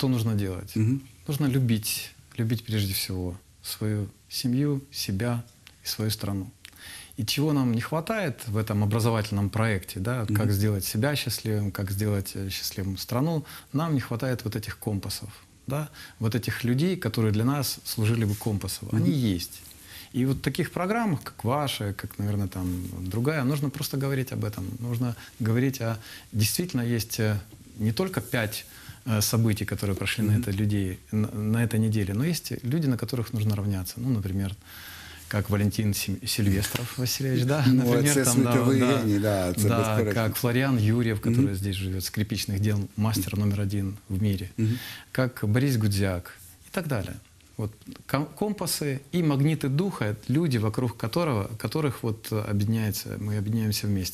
что нужно делать? Мгм. Нужно любить, любить прежде всего свою семью, себя и свою страну. И чего нам не хватает в этом образовательном проекте, да, вот как сделать себя счастливым, как сделать э, счастливым страну, нам не хватает вот этих компасов, да, вот этих людей, которые для нас служили бы компасом. Они есть. И вот в таких программах, как ваша, как, наверное, там другая, нужно просто говорить об этом. Нужно говорить о... Действительно есть э, не только пять событий, которые прошли на, это людей, на, на этой неделе, но есть люди, на которых нужно равняться. Ну, например, как Валентин Сильвестров Васильевич, да, Ну, например, геній, да, да, безперечно. как Флориан Юрьев, который здесь живет, скрипичных дел, мастер номер один в мире, как Борис Гудзяк и так далее. Вот ком- компасы и магниты духа — это люди, вокруг которого, которых вот э, объединяется, мы объединяемся вместе.